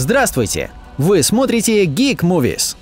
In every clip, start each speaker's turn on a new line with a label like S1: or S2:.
S1: Здравствуйте! Вы смотрите Geek Movies.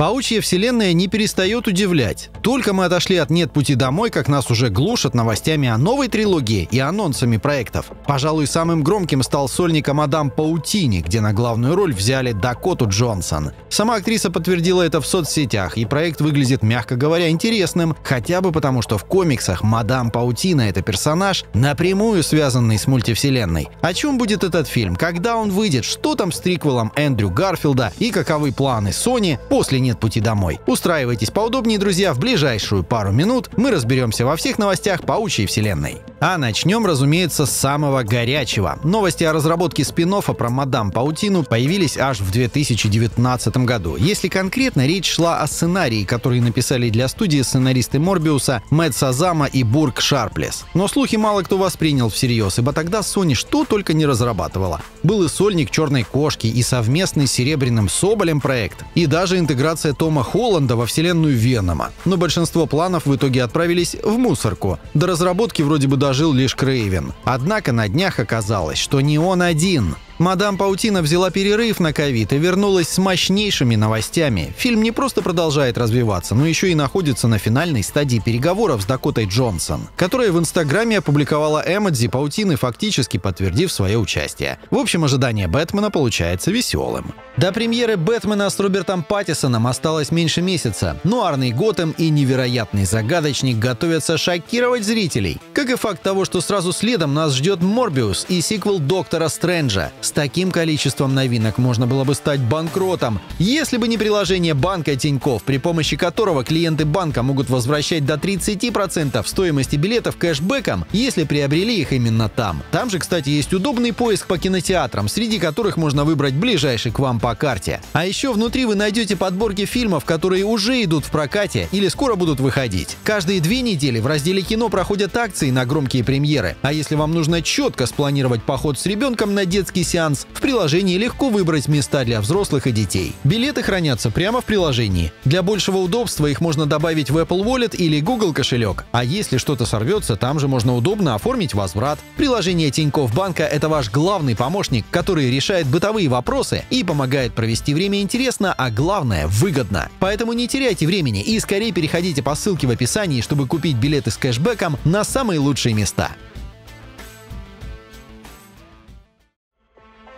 S2: Паучья вселенная не перестает удивлять. Только мы отошли от «Нет пути домой», как нас уже глушат новостями о новой трилогии и анонсами проектов. Пожалуй, самым громким стал сольник о «Мадам Паутини», где на главную роль взяли Дакоту Джонсон. Сама актриса подтвердила это в соцсетях, и проект выглядит, мягко говоря, интересным, хотя бы потому, что в комиксах «Мадам Паутина» — это персонаж, напрямую связанный с мультивселенной. О чем будет этот фильм? Когда он выйдет? Что там с триквелом Эндрю Гарфилда? И каковы планы Sony после «Нет пути домой»? Устраивайтесь поудобнее, друзья, в ближайшую пару минут мы разберемся во всех новостях паучьей вселенной. А начнем, разумеется, с самого горячего. Новости о разработке спин про Мадам Паутину появились аж в 2019 году. Если конкретно, речь шла о сценарии, который написали для студии сценаристы Морбиуса Мэтт Сазама и Бург Шарплес. Но слухи мало кто воспринял всерьез, ибо тогда Sony что только не разрабатывала. Был и сольник «Черной кошки», и совместный с Серебряным Соболем проект, и даже интеграция Тома Холланда во вселенную Венома. Но большинство планов в итоге отправились в мусорку. До разработки вроде бы дожил лишь Крейвен. Однако на днях оказалось, что не он один. Мадам Паутина взяла перерыв на ковид и вернулась с мощнейшими новостями. Фильм не просто продолжает развиваться, но еще и находится на финальной стадии переговоров с Дакотой Джонсон, которая в Инстаграме опубликовала эмодзи Паутины, фактически подтвердив свое участие. В общем, ожидание Бэтмена получается веселым. До премьеры Бэтмена с Робертом Паттисоном осталось меньше месяца. Нуарный Готэм и невероятный загадочник готовятся шокировать зрителей. Как и факт того, что сразу следом нас ждет Морбиус и сиквел Доктора Стрэнджа. С таким количеством новинок можно было бы стать банкротом, если бы не приложение банка Тиньков, при помощи которого клиенты банка могут возвращать до 30% стоимости билетов кэшбэком, если приобрели их именно там. Там же, кстати, есть удобный поиск по кинотеатрам, среди которых можно выбрать ближайший к вам по карте. А еще внутри вы найдете подборки фильмов, которые уже идут в прокате или скоро будут выходить. Каждые две недели в разделе кино проходят акции на громкие премьеры. А если вам нужно четко спланировать поход с ребенком на детский сеанс, сеанс. В приложении легко выбрать места для взрослых и детей. Билеты хранятся прямо в приложении. Для большего удобства их можно добавить в Apple Wallet или Google кошелек. А если что-то сорвется, там же можно удобно оформить возврат. Приложение Тинькофф Банка – это ваш главный помощник, который решает бытовые вопросы и помогает провести время интересно, а главное – выгодно. Поэтому не теряйте времени и скорее переходите по ссылке в описании, чтобы купить билеты с кэшбэком на самые лучшие места.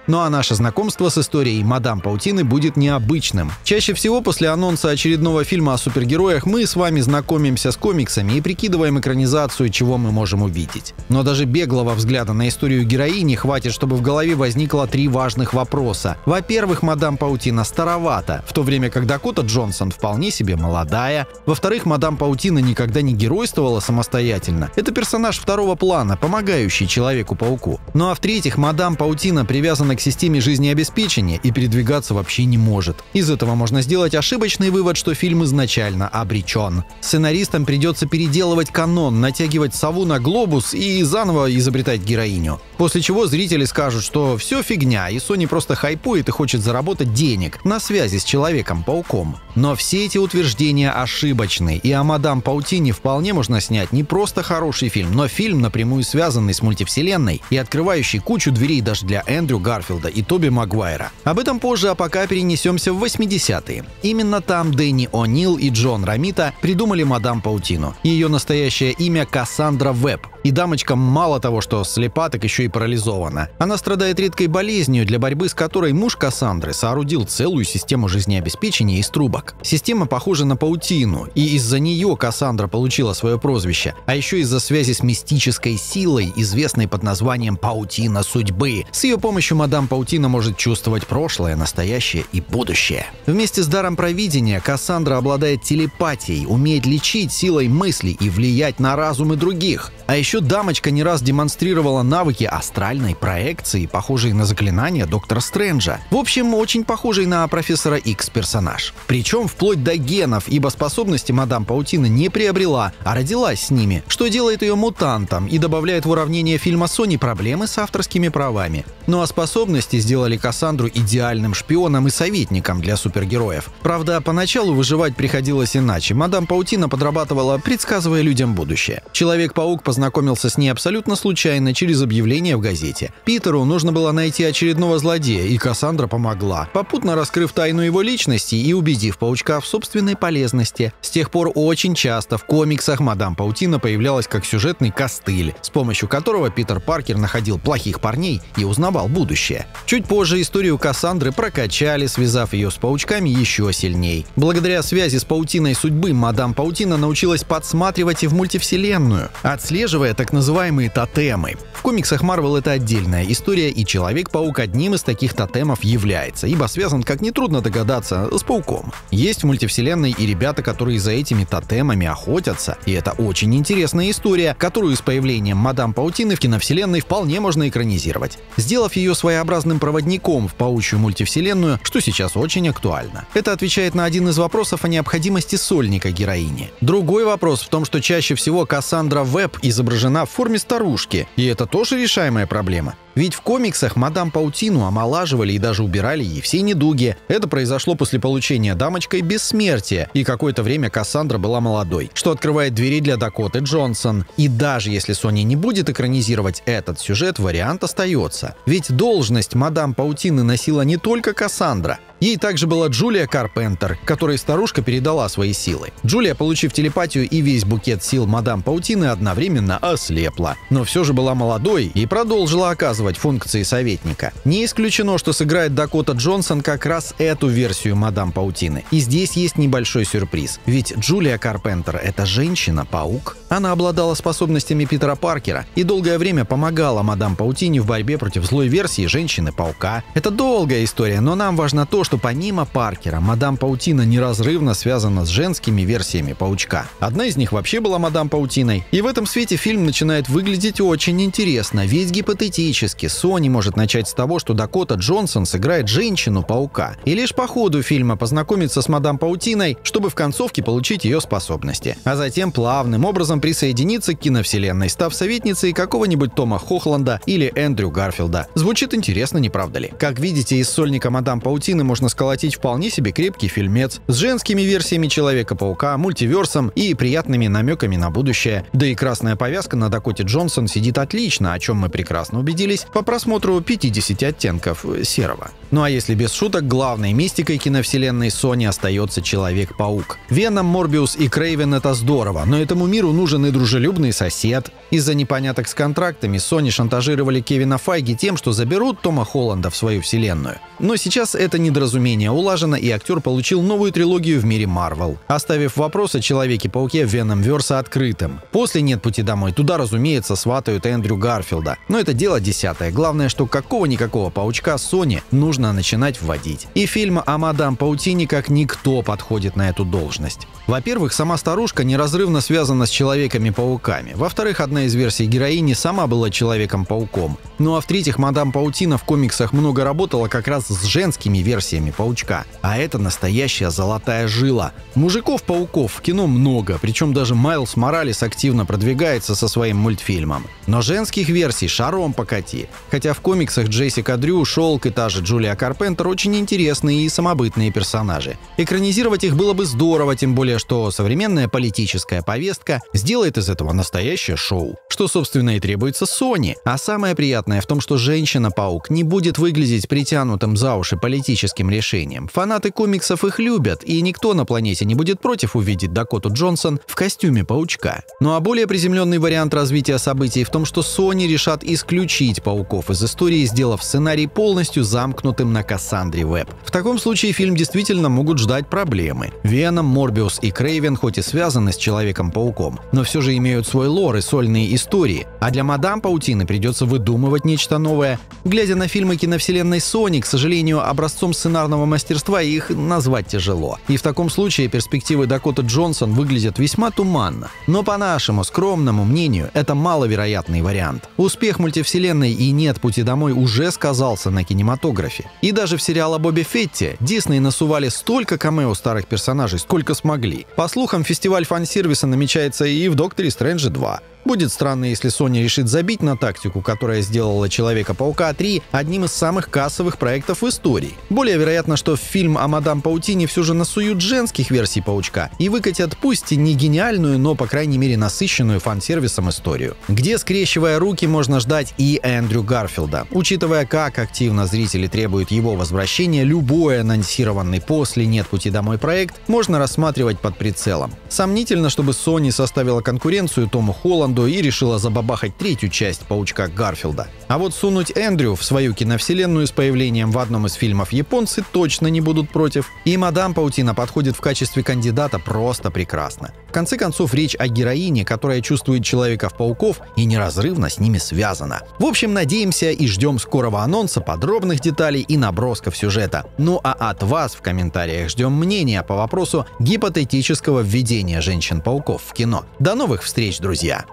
S2: Ну а наше знакомство с историей «Мадам Паутины» будет необычным. Чаще всего после анонса очередного фильма о супергероях мы с вами знакомимся с комиксами и прикидываем экранизацию, чего мы можем увидеть. Но даже беглого взгляда на историю героини хватит, чтобы в голове возникло три важных вопроса. Во-первых, «Мадам Паутина» старовата, в то время как Дакота Джонсон вполне себе молодая. Во-вторых, «Мадам Паутина» никогда не геройствовала самостоятельно. Это персонаж второго плана, помогающий Человеку-пауку. Ну а в-третьих, «Мадам Паутина» привязана привязана к системе жизнеобеспечения и передвигаться вообще не может. Из этого можно сделать ошибочный вывод, что фильм изначально обречен. Сценаристам придется переделывать канон, натягивать сову на глобус и заново изобретать героиню. После чего зрители скажут, что все фигня, и Sony просто хайпует и хочет заработать денег на связи с Человеком-пауком. Но все эти утверждения ошибочны, и о Мадам Паутине вполне можно снять не просто хороший фильм, но фильм, напрямую связанный с мультивселенной и открывающий кучу дверей даже для Эндрю Гарфилда Гарфилда и Тоби Магуайра. Об этом позже, а пока перенесемся в 80-е. Именно там Дэнни О'Нил и Джон Рамита придумали мадам Паутину. Ее настоящее имя Кассандра Веб. И дамочка мало того, что слепа, так еще и парализована. Она страдает редкой болезнью, для борьбы с которой муж Кассандры соорудил целую систему жизнеобеспечения из трубок. Система похожа на паутину, и из-за нее Кассандра получила свое прозвище, а еще из-за связи с мистической силой, известной под названием «паутина судьбы». С ее помощью мадам Паутина может чувствовать прошлое, настоящее и будущее. Вместе с даром провидения Кассандра обладает телепатией, умеет лечить силой мыслей и влиять на разумы других. А еще дамочка не раз демонстрировала навыки астральной проекции, похожие на заклинания доктора Стрэнджа. В общем, очень похожий на профессора X персонаж. Причем вплоть до генов, ибо способности мадам Паутина не приобрела, а родилась с ними, что делает ее мутантом и добавляет в уравнение фильма Sony проблемы с авторскими правами. Ну а способности сделали Кассандру идеальным шпионом и советником для супергероев. Правда, поначалу выживать приходилось иначе. Мадам Паутина подрабатывала, предсказывая людям будущее. Человек-паук познакомился познакомился с ней абсолютно случайно через объявление в газете. Питеру нужно было найти очередного злодея, и Кассандра помогла, попутно раскрыв тайну его личности и убедив паучка в собственной полезности. С тех пор очень часто в комиксах мадам Паутина появлялась как сюжетный костыль, с помощью которого Питер Паркер находил плохих парней и узнавал будущее. Чуть позже историю Кассандры прокачали, связав ее с паучками еще сильней. Благодаря связи с паутиной судьбы мадам Паутина научилась подсматривать и в мультивселенную, отслеживая так называемые тотемы. В комиксах Марвел это отдельная история, и Человек-паук одним из таких тотемов является, ибо связан, как нетрудно догадаться, с пауком. Есть в мультивселенной и ребята, которые за этими тотемами охотятся, и это очень интересная история, которую с появлением Мадам Паутины в киновселенной вполне можно экранизировать, сделав ее своеобразным проводником в паучью мультивселенную, что сейчас очень актуально. Это отвечает на один из вопросов о необходимости сольника героини. Другой вопрос в том, что чаще всего Кассандра Веб изображена в форме старушки, и это тоже решаемая проблема. Ведь в комиксах мадам Паутину омолаживали и даже убирали ей все недуги. Это произошло после получения дамочкой бессмертия, и какое-то время Кассандра была молодой, что открывает двери для Дакоты Джонсон. И даже если Sony не будет экранизировать этот сюжет, вариант остается. Ведь должность мадам Паутины носила не только Кассандра. Ей также была Джулия Карпентер, которой старушка передала свои силы. Джулия, получив телепатию и весь букет сил мадам Паутины, одновременно ослепла. Но все же была молодой и продолжила оказывать функции советника. Не исключено, что сыграет Дакота Джонсон как раз эту версию мадам Паутины. И здесь есть небольшой сюрприз. Ведь Джулия Карпентер — это женщина-паук. Она обладала способностями Питера Паркера и долгое время помогала мадам Паутине в борьбе против злой версии женщины-паука. Это долгая история, но нам важно то, что помимо Паркера, мадам Паутина неразрывно связана с женскими версиями паучка. Одна из них вообще была мадам Паутиной. И в этом свете фильм начинает выглядеть очень интересно, ведь гипотетически Сони может начать с того, что Дакота Джонсон сыграет женщину-паука. И лишь по ходу фильма познакомиться с мадам Паутиной, чтобы в концовке получить ее способности. А затем плавным образом присоединиться к киновселенной, став советницей какого-нибудь Тома Хохланда или Эндрю Гарфилда. Звучит интересно, не правда ли? Как видите, из сольника «Мадам Паутины» можно сколотить вполне себе крепкий фильмец с женскими версиями Человека-паука, мультиверсом и приятными намеками на будущее. Да и красная повязка на Дакоте Джонсон сидит отлично, о чем мы прекрасно убедились по просмотру 50 оттенков серого. Ну а если без шуток, главной мистикой киновселенной Sony остается Человек-паук. Веном, Морбиус и Крейвен — это здорово, но этому миру нужен и дружелюбный сосед. Из-за непоняток с контрактами Sony шантажировали Кевина Файги тем, что заберут Тома Холланда в свою вселенную. Но сейчас это недоразумение улажено, и актер получил новую трилогию в мире Марвел, оставив вопрос о Человеке-пауке Веном Верса открытым. После «Нет пути домой» туда, разумеется, сватают Эндрю Гарфилда. Но это дело десятое. Главное, что какого-никакого паучка Sony нужно начинать вводить. И фильм о мадам Паутине как никто подходит на эту должность. Во-первых, сама старушка неразрывно связана с Человеками-пауками. Во-вторых, одна из версий героини сама была Человеком-пауком. Ну а в-третьих, мадам Паутина в комиксах много работала как раз с женскими версиями паучка. А это настоящая золотая жила. Мужиков-пауков в кино много, причем даже Майлз Моралес активно продвигается со своим мультфильмом. Но женских версий шаром покати. Хотя в комиксах Джессика Дрю, Шелк и та же Джулия Карпентер очень интересные и самобытные персонажи. Экранизировать их было бы здорово, тем более, что современная политическая повестка сделает из этого настоящее шоу. Что, собственно, и требуется Sony. А самое приятное в том, что женщина-паук не будет выглядеть притянутым за уши политическим решением. Фанаты комиксов их любят, и никто на планете не будет против увидеть Дакоту Джонсон в костюме паучка. Ну а более приземленный вариант развития событий в том, что Sony решат исключить пауков из истории, сделав сценарий полностью замкнутым на Кассандре Веб. В таком случае фильм действительно могут ждать проблемы. Веном, Морбиус и Крейвен хоть и связаны с Человеком-пауком, но все же имеют свой лор и сольные истории. А для Мадам Паутины придется выдумывать нечто новое. Глядя на фильмы киновселенной Sony, к сожалению, образцом сценарного мастерства их назвать тяжело. И в таком случае перспективы Дакоты Джонсон выглядят весьма туманно. Но по нашему скромному мнению, это маловероятный вариант. Успех мультивселенной и «Нет пути домой» уже сказался на кинематографе. И даже в сериал о Бобби Фетте Дисней насували столько камео старых персонажей, сколько смогли. По слухам, фестиваль фан-сервиса намечается и в «Докторе Стрэнджа 2». Будет странно, если Sony решит забить на тактику, которая сделала Человека-паука 3 одним из самых кассовых проектов в истории. Более вероятно, что в фильм о Мадам Паутине все же насуют женских версий Паучка и выкатят пусть и не гениальную, но, по крайней мере, насыщенную фан-сервисом историю. Где, скрещивая руки, можно ждать и Эндрю Гарфилда. Учитывая, как активно зрители требуют его возвращения, любой анонсированный после «Нет пути домой» проект можно рассматривать под прицелом. Сомнительно, чтобы Sony составила конкуренцию Тому Холланду и решила забабахать третью часть «Паучка Гарфилда». А вот сунуть Эндрю в свою киновселенную с появлением в одном из фильмов японцы точно не будут против. И мадам Паутина подходит в качестве кандидата просто прекрасно. В конце концов, речь о героине, которая чувствует Человеков-пауков и неразрывно с ними связана. В общем, надеемся и ждем скорого анонса, подробных деталей и набросков сюжета. Ну а от вас в комментариях ждем мнения по вопросу гипотетического введения женщин-пауков в кино. До новых встреч, друзья!